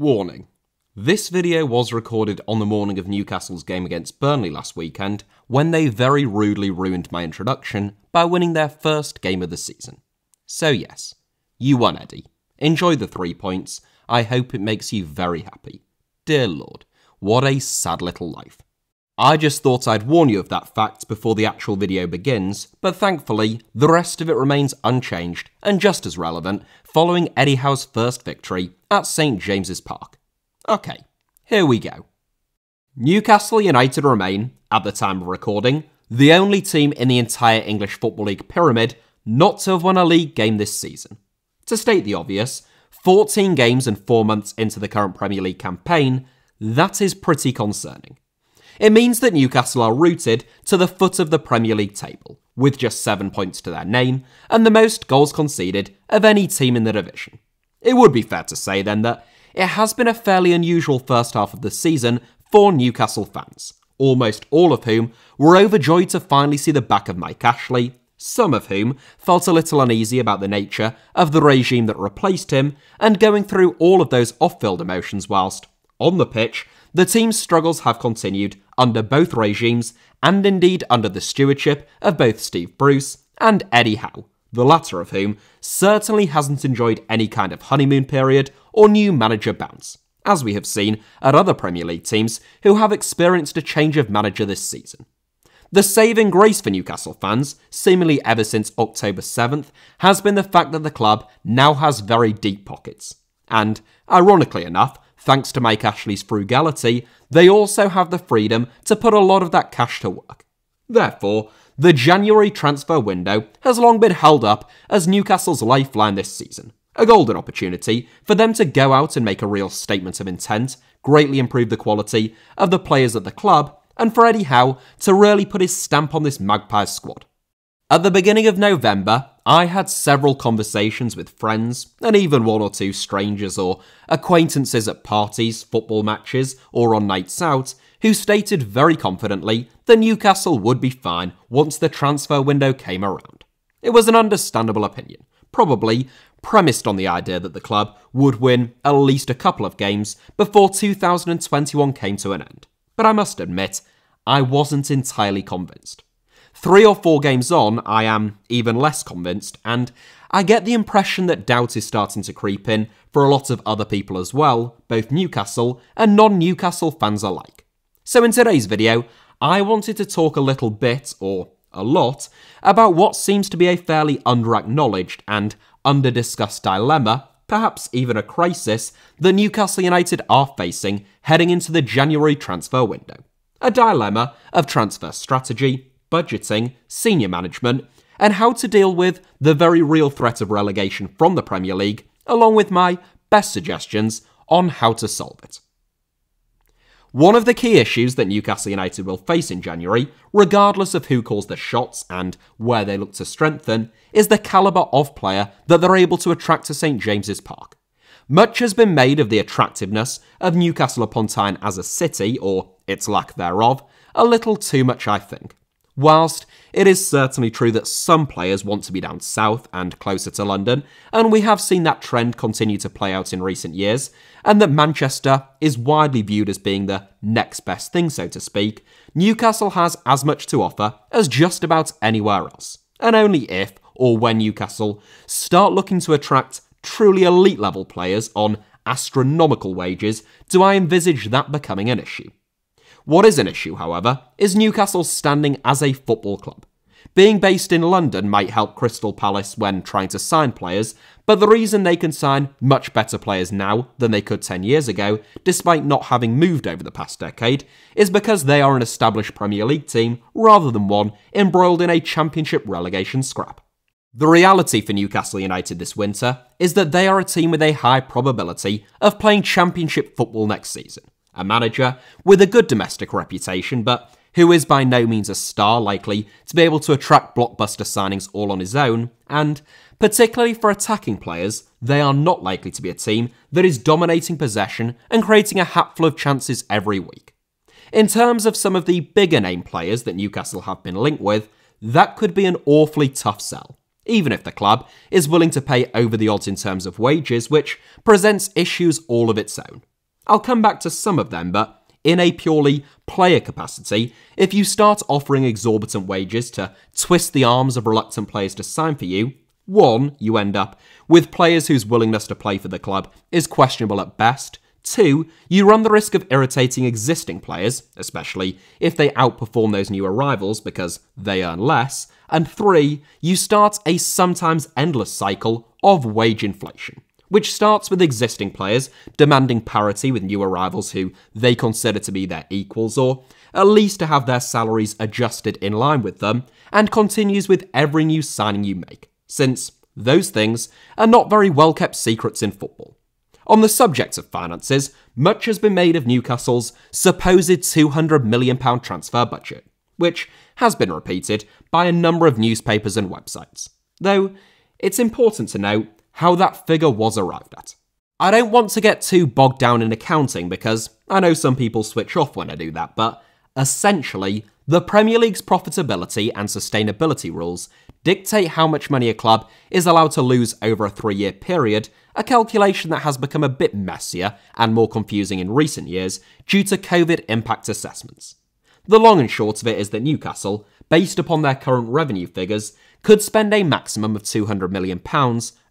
Warning. This video was recorded on the morning of Newcastle's game against Burnley last weekend, when they very rudely ruined my introduction by winning their first game of the season. So, yes, you won, Eddie. Enjoy the three points. I hope it makes you very happy. Dear Lord, what a sad little life. I just thought I'd warn you of that fact before the actual video begins, but thankfully, the rest of it remains unchanged and just as relevant following Eddie Howe's first victory at St James's Park. Okay, here we go. Newcastle United remain, at the time of recording, the only team in the entire English Football League pyramid not to have won a league game this season. To state the obvious, 14 games and 4 months into the current Premier League campaign, that is pretty concerning. It means that Newcastle are rooted to the foot of the Premier League table, with just 7 points to their name, and the most goals conceded of any team in the division. It would be fair to say then that it has been a fairly unusual first half of the season for Newcastle fans, almost all of whom were overjoyed to finally see the back of Mike Ashley, some of whom felt a little uneasy about the nature of the regime that replaced him, and going through all of those off field emotions whilst, on the pitch, the team's struggles have continued under both regimes and indeed under the stewardship of both Steve Bruce and Eddie Howe, the latter of whom certainly hasn't enjoyed any kind of honeymoon period or new manager bounce, as we have seen at other Premier League teams who have experienced a change of manager this season. The saving grace for Newcastle fans, seemingly ever since October 7th, has been the fact that the club now has very deep pockets. And, ironically enough, thanks to Mike Ashley's frugality, they also have the freedom to put a lot of that cash to work. Therefore, the January transfer window has long been held up as Newcastle's lifeline this season. A golden opportunity for them to go out and make a real statement of intent, greatly improve the quality of the players at the club, and for Eddie Howe to really put his stamp on this Magpies squad. At the beginning of November, I had several conversations with friends, and even one or two strangers or acquaintances at parties, football matches, or on nights out, who stated very confidently that Newcastle would be fine once the transfer window came around. It was an understandable opinion, probably premised on the idea that the club would win at least a couple of games before 2021 came to an end. But I must admit, I wasn't entirely convinced. Three or four games on, I am even less convinced, and I get the impression that doubt is starting to creep in for a lot of other people as well, both Newcastle and non Newcastle fans alike. So, in today's video, I wanted to talk a little bit, or a lot, about what seems to be a fairly under acknowledged and under discussed dilemma, perhaps even a crisis, that Newcastle United are facing heading into the January transfer window. A dilemma of transfer strategy, budgeting, senior management, and how to deal with the very real threat of relegation from the Premier League, along with my best suggestions on how to solve it. One of the key issues that Newcastle United will face in January, regardless of who calls the shots and where they look to strengthen, is the calibre of player that they're able to attract to St James's Park. Much has been made of the attractiveness of Newcastle upon Tyne as a city, or its lack thereof, a little too much, I think. Whilst it is certainly true that some players want to be down south and closer to London, and we have seen that trend continue to play out in recent years, and that Manchester is widely viewed as being the next best thing, so to speak, Newcastle has as much to offer as just about anywhere else. And only if, or when Newcastle start looking to attract truly elite level players on astronomical wages do I envisage that becoming an issue. What is an issue, however, is Newcastle's standing as a football club. Being based in London might help Crystal Palace when trying to sign players, but the reason they can sign much better players now than they could 10 years ago, despite not having moved over the past decade, is because they are an established Premier League team rather than one embroiled in a Championship relegation scrap. The reality for Newcastle United this winter is that they are a team with a high probability of playing Championship football next season a manager with a good domestic reputation, but who is by no means a star likely to be able to attract blockbuster signings all on his own, and particularly for attacking players, they are not likely to be a team that is dominating possession and creating a hatful of chances every week. In terms of some of the bigger name players that Newcastle have been linked with, that could be an awfully tough sell. even if the club is willing to pay over the odds in terms of wages, which presents issues all of its own. I'll come back to some of them, but in a purely player capacity, if you start offering exorbitant wages to twist the arms of reluctant players to sign for you, one, you end up with players whose willingness to play for the club is questionable at best. Two, you run the risk of irritating existing players, especially if they outperform those new arrivals because they earn less. And three, you start a sometimes endless cycle of wage inflation which starts with existing players demanding parity with new arrivals who they consider to be their equals, or at least to have their salaries adjusted in line with them, and continues with every new signing you make, since those things are not very well kept secrets in football. On the subject of finances, much has been made of Newcastle's supposed £200 million transfer budget, which has been repeated by a number of newspapers and websites. Though, it's important to note how that figure was arrived at. I don't want to get too bogged down in accounting because I know some people switch off when I do that, but essentially, the Premier League's profitability and sustainability rules dictate how much money a club is allowed to lose over a three year period, a calculation that has become a bit messier and more confusing in recent years due to COVID impact assessments. The long and short of it is that Newcastle, based upon their current revenue figures, could spend a maximum of £200 million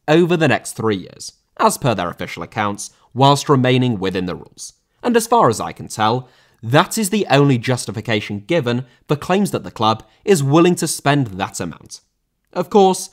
over the next three years, as per their official accounts, whilst remaining within the rules. And as far as I can tell, that is the only justification given for claims that the club is willing to spend that amount. Of course,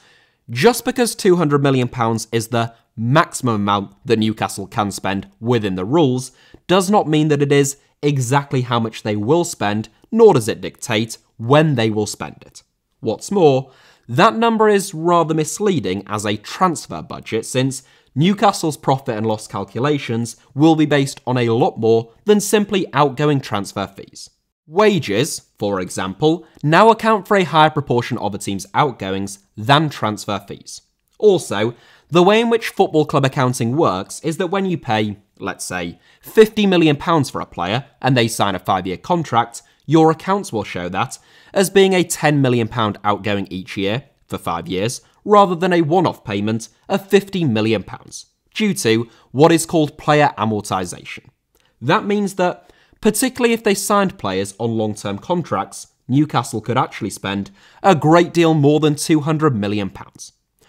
just because £200 million is the maximum amount that Newcastle can spend within the rules does not mean that it is exactly how much they will spend, nor does it dictate when they will spend it. What's more, that number is rather misleading as a transfer budget since Newcastle's profit and loss calculations will be based on a lot more than simply outgoing transfer fees. Wages, for example, now account for a higher proportion of a team's outgoings than transfer fees. Also, the way in which football club accounting works is that when you pay, let's say, £50 million for a player and they sign a five year contract, your accounts will show that as being a £10 million outgoing each year for five years, rather than a one off payment of £50 million, due to what is called player amortisation. That means that, particularly if they signed players on long term contracts, Newcastle could actually spend a great deal more than £200 million.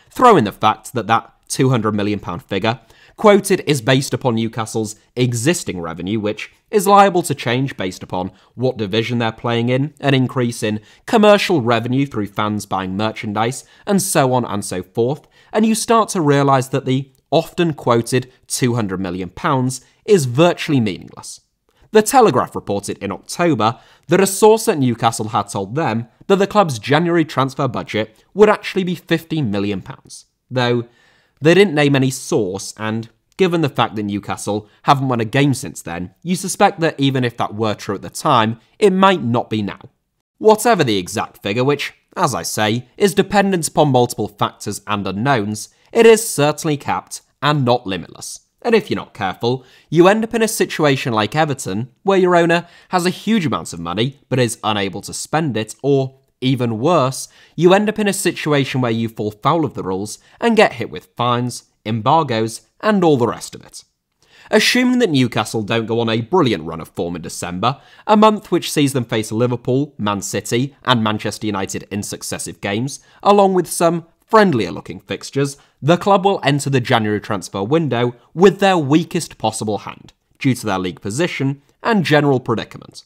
Throw in the fact that that £200 million figure quoted is based upon Newcastle's existing revenue, which is liable to change based upon what division they're playing in, an increase in commercial revenue through fans buying merchandise, and so on and so forth, and you start to realise that the often quoted £200 million is virtually meaningless. The Telegraph reported in October that a source at Newcastle had told them that the club's January transfer budget would actually be £50 million, though they didn't name any source, and given the fact that Newcastle haven't won a game since then, you suspect that even if that were true at the time, it might not be now. Whatever the exact figure, which, as I say, is dependent upon multiple factors and unknowns, it is certainly capped and not limitless. And if you're not careful, you end up in a situation like Everton, where your owner has a huge amount of money but is unable to spend it, or even worse, you end up in a situation where you fall foul of the rules and get hit with fines, embargoes, and all the rest of it. Assuming that Newcastle don't go on a brilliant run of form in December, a month which sees them face Liverpool, Man City, and Manchester United in successive games, along with some friendlier looking fixtures, the club will enter the January transfer window with their weakest possible hand, due to their league position and general predicament.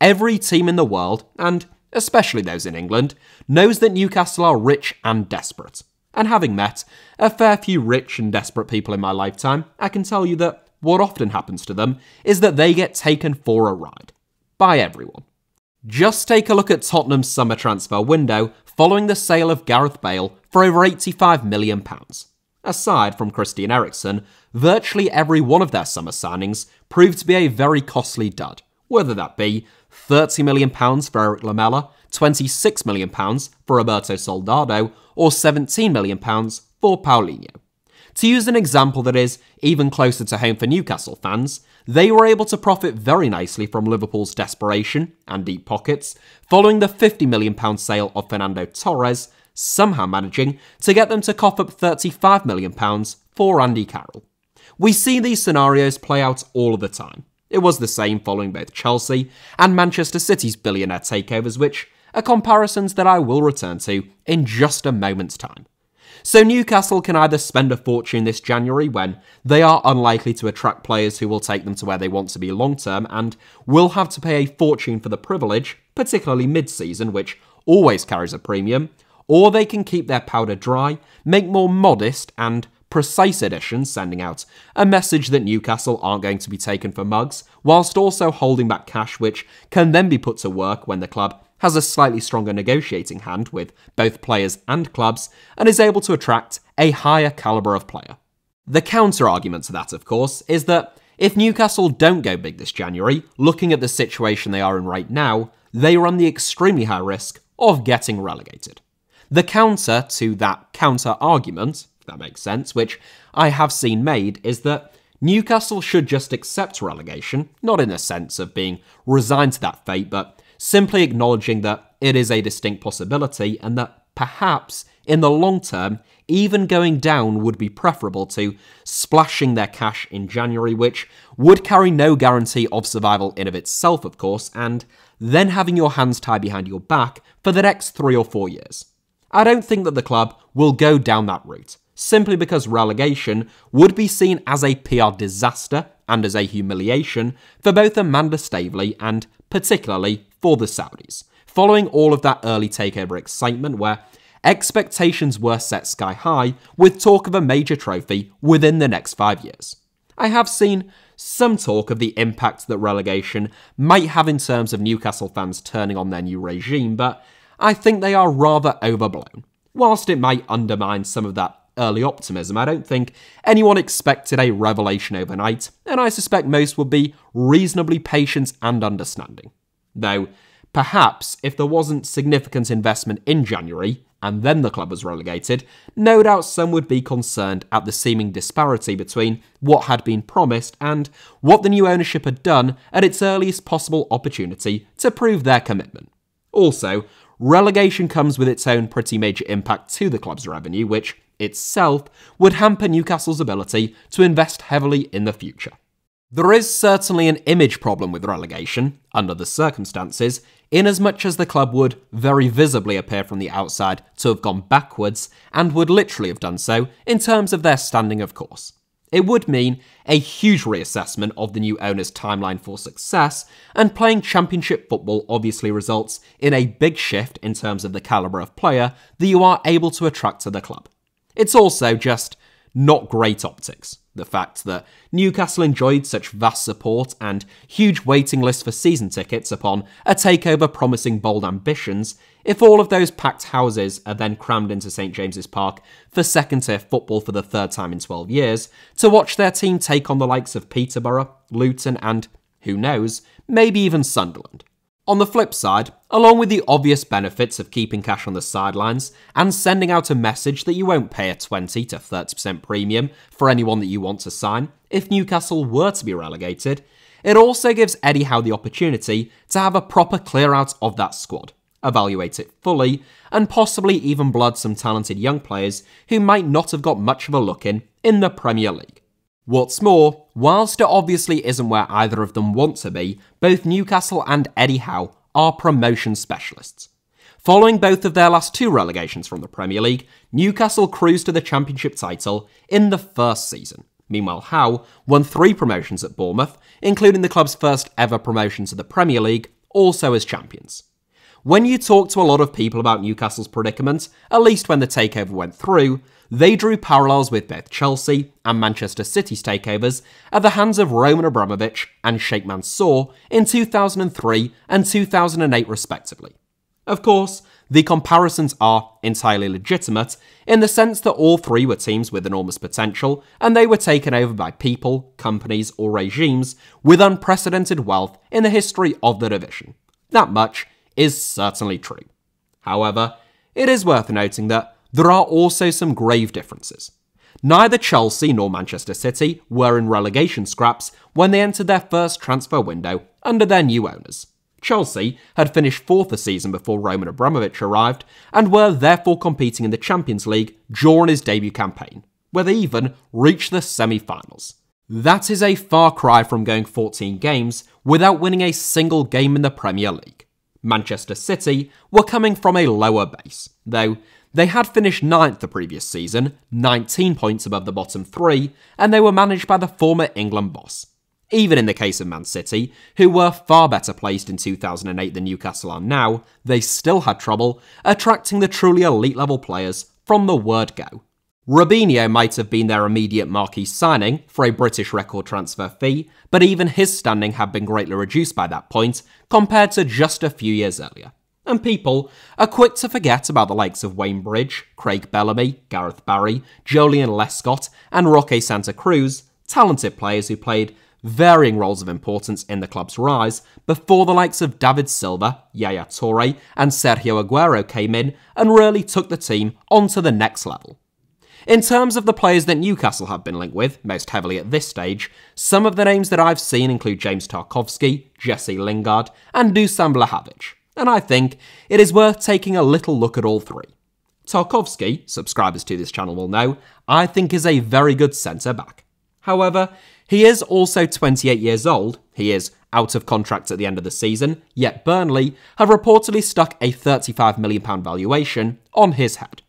Every team in the world, and especially those in England, knows that Newcastle are rich and desperate. And having met a fair few rich and desperate people in my lifetime, I can tell you that what often happens to them is that they get taken for a ride. By everyone. Just take a look at Tottenham's summer transfer window following the sale of Gareth Bale for over £85 million. Aside from Christian Eriksen, virtually every one of their summer signings proved to be a very costly dud, whether that be £30 million for Erik Lamela, £26 million for Roberto Soldado, or £17 million for Paulinho. To use an example that is even closer to home for Newcastle fans, they were able to profit very nicely from Liverpool's desperation and deep pockets following the £50 million sale of Fernando Torres, somehow managing to get them to cough up £35 million for Andy Carroll. We see these scenarios play out all of the time. It was the same following both Chelsea and Manchester City's billionaire takeovers, which are comparisons that I will return to in just a moment's time. So Newcastle can either spend a fortune this January when they are unlikely to attract players who will take them to where they want to be long term and will have to pay a fortune for the privilege, particularly mid season, which always carries a premium, or they can keep their powder dry, make more modest and precise editions, sending out a message that Newcastle aren't going to be taken for mugs, whilst also holding back cash which can then be put to work when the club has a slightly stronger negotiating hand with both players and clubs, and is able to attract a higher calibre of player. The counter argument to that, of course, is that if Newcastle don't go big this January, looking at the situation they are in right now, they run the extremely high risk of getting relegated. The counter to that counter argument, that makes sense, which I have seen made, is that Newcastle should just accept relegation, not in the sense of being resigned to that fate, but simply acknowledging that it is a distinct possibility and that perhaps in the long term, even going down would be preferable to splashing their cash in January, which would carry no guarantee of survival in of itself, of course, and then having your hands tied behind your back for the next three or four years. I don't think that the club will go down that route, simply because relegation would be seen as a PR disaster and as a humiliation for both Amanda Staveley and particularly for the Saudis, following all of that early takeover excitement where expectations were set sky high with talk of a major trophy within the next five years. I have seen some talk of the impact that relegation might have in terms of Newcastle fans turning on their new regime, but I think they are rather overblown. Whilst it might undermine some of that early optimism, I don't think anyone expected a revelation overnight, and I suspect most would be reasonably patient and understanding. Though, perhaps if there wasn't significant investment in January, and then the club was relegated, no doubt some would be concerned at the seeming disparity between what had been promised and what the new ownership had done at its earliest possible opportunity to prove their commitment. Also, relegation comes with its own pretty major impact to the club's revenue, which itself would hamper Newcastle's ability to invest heavily in the future. There is certainly an image problem with relegation, under the circumstances, inasmuch as the club would very visibly appear from the outside to have gone backwards, and would literally have done so in terms of their standing, of course. It would mean a huge reassessment of the new owner's timeline for success, and playing championship football obviously results in a big shift in terms of the calibre of player that you are able to attract to the club. It's also just not great optics. The fact that Newcastle enjoyed such vast support and huge waiting lists for season tickets upon a takeover promising bold ambitions, if all of those packed houses are then crammed into St James's Park for second tier football for the third time in 12 years, to watch their team take on the likes of Peterborough, Luton, and, who knows, maybe even Sunderland. On the flip side, along with the obvious benefits of keeping cash on the sidelines and sending out a message that you won't pay a 20 to 30% premium for anyone that you want to sign if Newcastle were to be relegated, it also gives Eddie Howe the opportunity to have a proper clear out of that squad, evaluate it fully, and possibly even blood some talented young players who might not have got much of a look in in the Premier League. What's more, whilst it obviously isn't where either of them want to be, both Newcastle and Eddie Howe are promotion specialists. Following both of their last two relegations from the Premier League, Newcastle cruised to the Championship title in the first season. Meanwhile, Howe won three promotions at Bournemouth, including the club's first ever promotion to the Premier League, also as champions. When you talk to a lot of people about Newcastle's predicament, at least when the takeover went through, they drew parallels with both Chelsea and Manchester City's takeovers at the hands of Roman Abramovich and Sheikh Mansour in 2003 and 2008 respectively. Of course, the comparisons are entirely legitimate in the sense that all three were teams with enormous potential and they were taken over by people, companies, or regimes with unprecedented wealth in the history of the division. That much is certainly true. However, it is worth noting that there are also some grave differences. Neither Chelsea nor Manchester City were in relegation scraps when they entered their first transfer window under their new owners. Chelsea had finished fourth the season before Roman Abramovich arrived and were therefore competing in the Champions League during his debut campaign, where they even reached the semi finals. That is a far cry from going 14 games without winning a single game in the Premier League. Manchester City were coming from a lower base, though they had finished ninth the previous season, 19 points above the bottom three, and they were managed by the former England boss. Even in the case of Man City, who were far better placed in 2008 than Newcastle are now, they still had trouble attracting the truly elite level players from the word go. Robinho might have been their immediate marquee signing for a British record transfer fee, but even his standing had been greatly reduced by that point compared to just a few years earlier. And people are quick to forget about the likes of Wayne Bridge, Craig Bellamy, Gareth Barry, Joleon Lescott, and Roque Santa Cruz, talented players who played varying roles of importance in the club's rise before the likes of David Silva, Yaya Toure, and Sergio Aguero came in and really took the team onto the next level. In terms of the players that Newcastle have been linked with, most heavily at this stage, some of the names that I've seen include James Tarkowski, Jesse Lingard, and Dusan Vlahovic, and I think it is worth taking a little look at all three. Tarkowski, subscribers to this channel will know, I think is a very good centre back. However, he is also 28 years old, he is out of contract at the end of the season, yet Burnley have reportedly stuck a £35 million valuation on his head.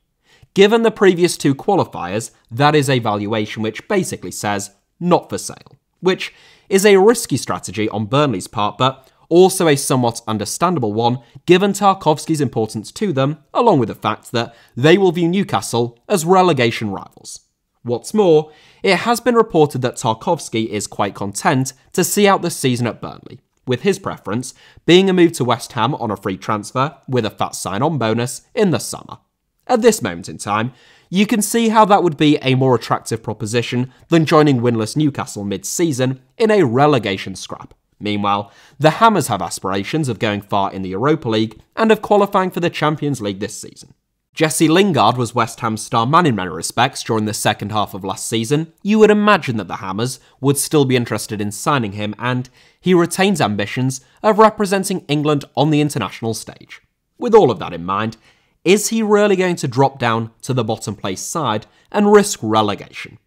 Given the previous two qualifiers, that is a valuation which basically says not for sale, which is a risky strategy on Burnley's part, but also a somewhat understandable one given Tarkowski's importance to them, along with the fact that they will view Newcastle as relegation rivals. What's more, it has been reported that Tarkowski is quite content to see out the season at Burnley, with his preference being a move to West Ham on a free transfer with a fat sign on bonus in the summer. At this moment in time, you can see how that would be a more attractive proposition than joining winless Newcastle mid season in a relegation scrap. Meanwhile, the Hammers have aspirations of going far in the Europa League and of qualifying for the Champions League this season. Jesse Lingard was West Ham's star man in many respects during the second half of last season. You would imagine that the Hammers would still be interested in signing him, and he retains ambitions of representing England on the international stage. With all of that in mind, is he really going to drop down to the bottom place side and risk relegation?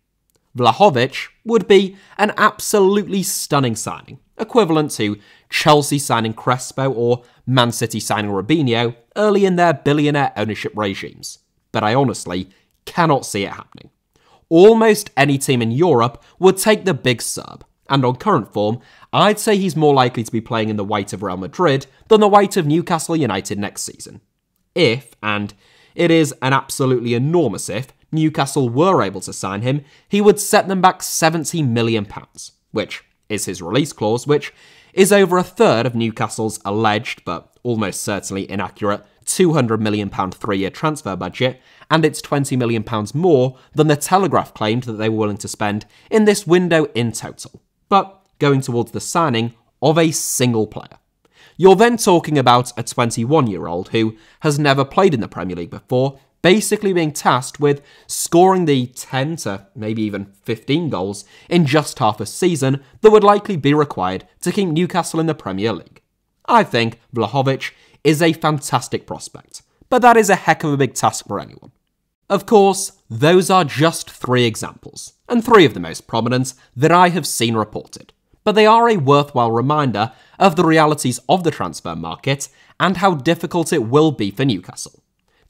Vlahovic would be an absolutely stunning signing, equivalent to Chelsea signing Crespo or Man City signing Robinho early in their billionaire ownership regimes. But I honestly cannot see it happening. Almost any team in Europe would take the big sub, and on current form, I'd say he's more likely to be playing in the white of Real Madrid than the white of Newcastle United next season. If, and it is an absolutely enormous if, Newcastle were able to sign him, he would set them back £70 million, which is his release clause, which is over a third of Newcastle's alleged, but almost certainly inaccurate, £200 million three year transfer budget, and it's £20 million more than the Telegraph claimed that they were willing to spend in this window in total, but going towards the signing of a single player. You're then talking about a 21 year old who has never played in the Premier League before basically being tasked with scoring the 10 to maybe even 15 goals in just half a season that would likely be required to keep Newcastle in the Premier League. I think Vlahovic is a fantastic prospect, but that is a heck of a big task for anyone. Of course, those are just three examples, and three of the most prominent that I have seen reported, but they are a worthwhile reminder of the realities of the transfer market and how difficult it will be for Newcastle.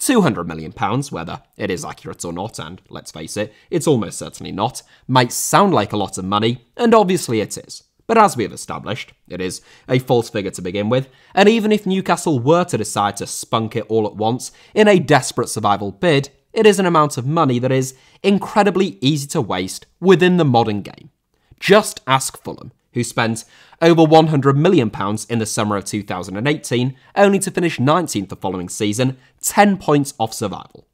£200 million, whether it is accurate or not, and let's face it, it's almost certainly not, might sound like a lot of money, and obviously it is. But as we have established, it is a false figure to begin with, and even if Newcastle were to decide to spunk it all at once in a desperate survival bid, it is an amount of money that is incredibly easy to waste within the modern game. Just ask Fulham, who spent over £100 million in the summer of 2018, only to finish 19th the following season, 10 points off survival.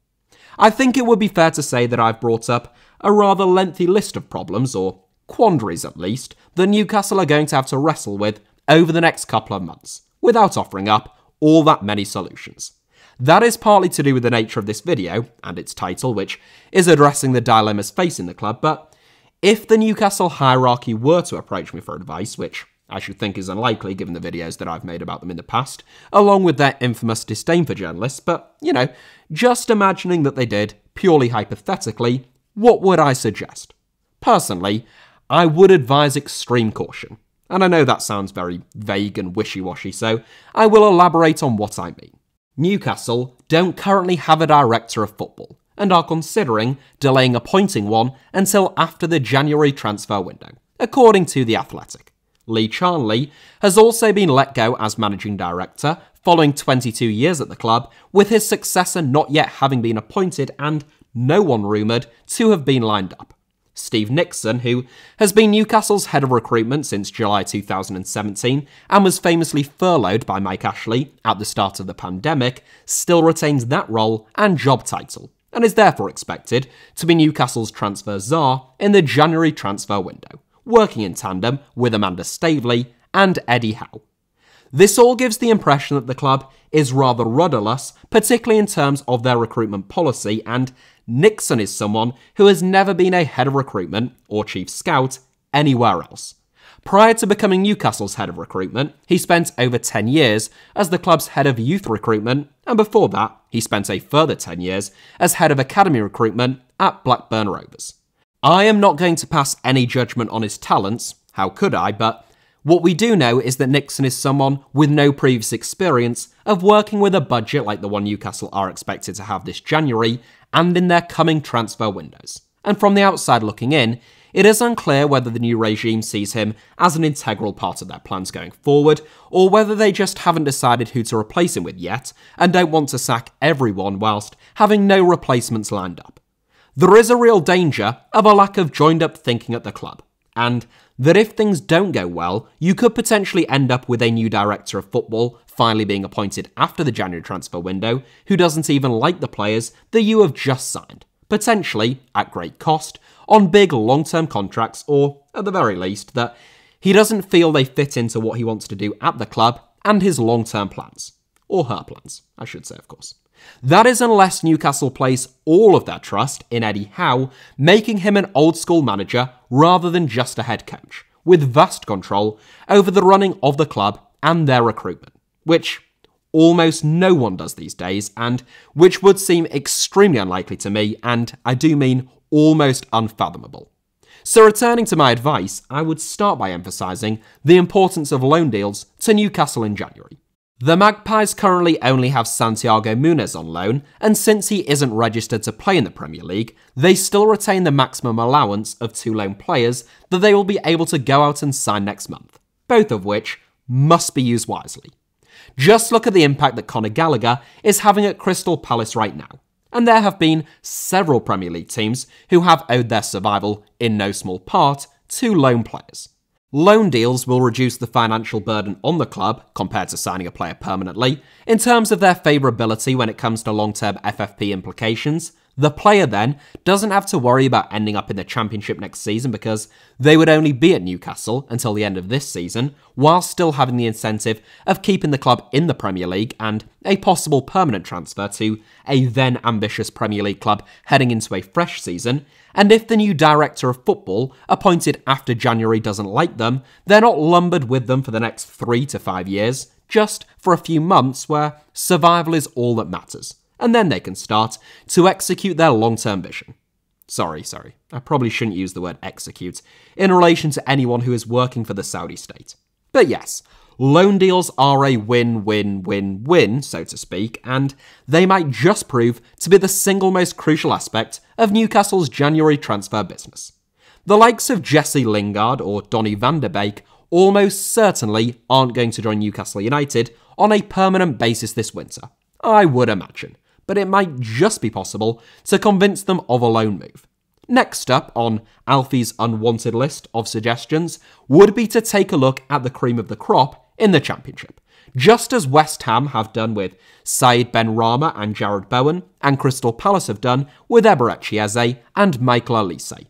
I think it would be fair to say that I've brought up a rather lengthy list of problems, or quandaries at least, that Newcastle are going to have to wrestle with over the next couple of months, without offering up all that many solutions. That is partly to do with the nature of this video and its title, which is addressing the dilemmas facing the club, but if the Newcastle hierarchy were to approach me for advice, which I should think is unlikely given the videos that I've made about them in the past, along with their infamous disdain for journalists, but, you know, just imagining that they did, purely hypothetically, what would I suggest? Personally, I would advise extreme caution. And I know that sounds very vague and wishy washy, so I will elaborate on what I mean. Newcastle don't currently have a director of football and are considering delaying appointing one until after the January transfer window, according to The Athletic. Lee Charnley has also been let go as managing director following 22 years at the club, with his successor not yet having been appointed and no one rumoured to have been lined up. Steve Nixon, who has been Newcastle's head of recruitment since July 2017 and was famously furloughed by Mike Ashley at the start of the pandemic, still retains that role and job title, and is therefore expected to be Newcastle's transfer czar in the January transfer window, working in tandem with Amanda Staveley and Eddie Howe. This all gives the impression that the club is rather rudderless, particularly in terms of their recruitment policy, and Nixon is someone who has never been a head of recruitment or chief scout anywhere else. Prior to becoming Newcastle's head of recruitment, he spent over 10 years as the club's head of youth recruitment, and before that, he spent a further 10 years as head of academy recruitment at Blackburn Rovers. I am not going to pass any judgment on his talents, how could I, but what we do know is that Nixon is someone with no previous experience of working with a budget like the one Newcastle are expected to have this January and in their coming transfer windows. And from the outside looking in, it is unclear whether the new regime sees him as an integral part of their plans going forward, or whether they just haven't decided who to replace him with yet, and don't want to sack everyone whilst having no replacements lined up. There is a real danger of a lack of joined up thinking at the club, and that if things don't go well, you could potentially end up with a new director of football finally being appointed after the January transfer window who doesn't even like the players that you have just signed, potentially at great cost, on big long term contracts, or at the very least, that he doesn't feel they fit into what he wants to do at the club and his long term plans. Or her plans, I should say, of course. That is unless Newcastle place all of their trust in Eddie Howe, making him an old school manager rather than just a head coach, with vast control over the running of the club and their recruitment, which almost no one does these days, and which would seem extremely unlikely to me, and I do mean almost unfathomable. So, returning to my advice, I would start by emphasising the importance of loan deals to Newcastle in January. The Magpies currently only have Santiago Muñoz on loan, and since he isn't registered to play in the Premier League, they still retain the maximum allowance of two loan players that they will be able to go out and sign next month, both of which must be used wisely. Just look at the impact that Conor Gallagher is having at Crystal Palace right now. And there have been several Premier League teams who have owed their survival, in no small part, to loan players. Loan deals will reduce the financial burden on the club compared to signing a player permanently. In terms of their favourability when it comes to long term FFP implications, the player then doesn't have to worry about ending up in the Championship next season because they would only be at Newcastle until the end of this season, while still having the incentive of keeping the club in the Premier League and a possible permanent transfer to a then ambitious Premier League club heading into a fresh season. And if the new director of football, appointed after January, doesn't like them, they're not lumbered with them for the next three to five years, just for a few months where survival is all that matters and then they can start to execute their long term vision. Sorry, sorry, I probably shouldn't use the word execute in relation to anyone who is working for the Saudi state. But yes, loan deals are a win win win win, so to speak, and they might just prove to be the single most crucial aspect of Newcastle's January transfer business. The likes of Jesse Lingard or Donny van der Beek almost certainly aren't going to join Newcastle United on a permanent basis this winter, I would imagine but it might just be possible to convince them of a loan move. Next up on Alfie's unwanted list of suggestions would be to take a look at the cream of the crop in the Championship. Just as West Ham have done with Said Benrahma and Jarrod Bowen, and Crystal Palace have done with Eberechi Eze and Michael Olise.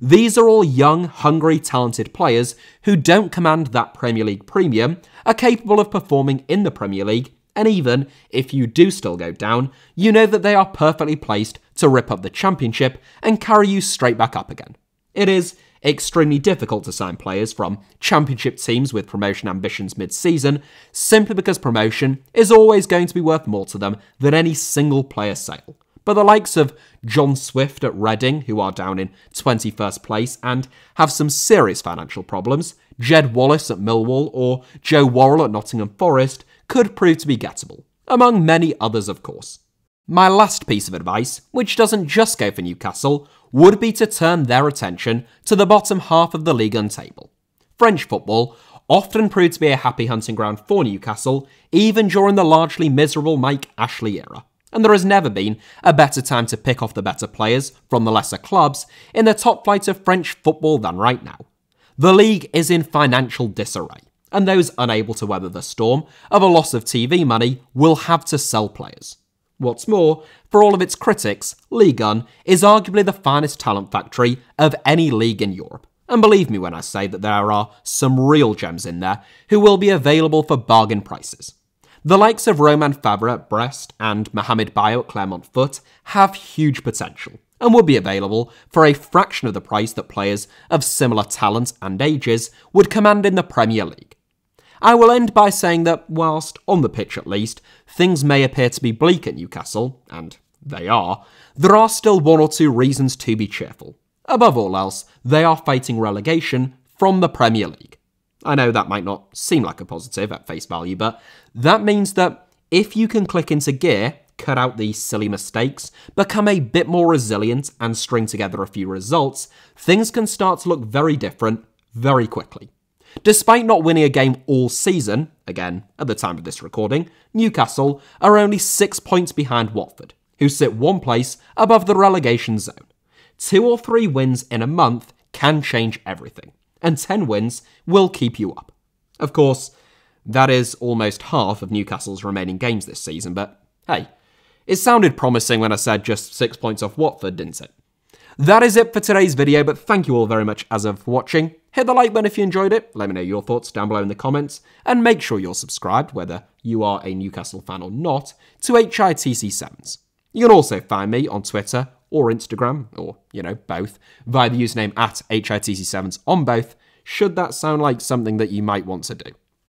These are all young, hungry, talented players who don't command that Premier League premium, are capable of performing in the Premier League, and even if you do still go down, you know that they are perfectly placed to rip up the championship and carry you straight back up again. It is extremely difficult to sign players from championship teams with promotion ambitions mid season, simply because promotion is always going to be worth more to them than any single player sale. But the likes of John Swift at Reading, who are down in 21st place and have some serious financial problems, Jed Wallace at Millwall, or Joe Worrall at Nottingham Forest could prove to be gettable, among many others, of course. My last piece of advice, which doesn't just go for Newcastle, would be to turn their attention to the bottom half of the league and table. French football often proved to be a happy hunting ground for Newcastle, even during the largely miserable Mike Ashley era. And there has never been a better time to pick off the better players from the lesser clubs in the top flight of French football than right now. The league is in financial disarray, and those unable to weather the storm of a loss of TV money will have to sell players. What's more, for all of its critics, Ligue 1 is arguably the finest talent factory of any league in Europe. And believe me when I say that there are some real gems in there who will be available for bargain prices. The likes of Romain Faivre at Brest and Mohamed Bayo at Clermont Foot have huge potential and would be available for a fraction of the price that players of similar talent and ages would command in the Premier League. I will end by saying that, whilst on the pitch at least, things may appear to be bleak at Newcastle, and they are, there are still one or two reasons to be cheerful. Above all else, they are fighting relegation from the Premier League. I know that might not seem like a positive at face value, but that means that if you can click into gear, cut out these silly mistakes, become a bit more resilient, and string together a few results, things can start to look very different very quickly. Despite not winning a game all season, again, at the time of this recording, Newcastle are only six points behind Watford, who sit one place above the relegation zone. Two or three wins in a month can change everything, and 10 wins will keep you up. Of course, that is almost half of Newcastle's remaining games this season, but hey, it sounded promising when I said just six points off Watford, didn't it? That is it for today's video, but thank you all very much as of watching. Hit the like button if you enjoyed it, let me know your thoughts down below in the comments, and make sure you're subscribed, whether you are a Newcastle fan or not, to HITC Sevens. You can also find me on Twitter or Instagram, or, you know, both, via the username at HITC Sevens on both, should that sound like something that you might want to do.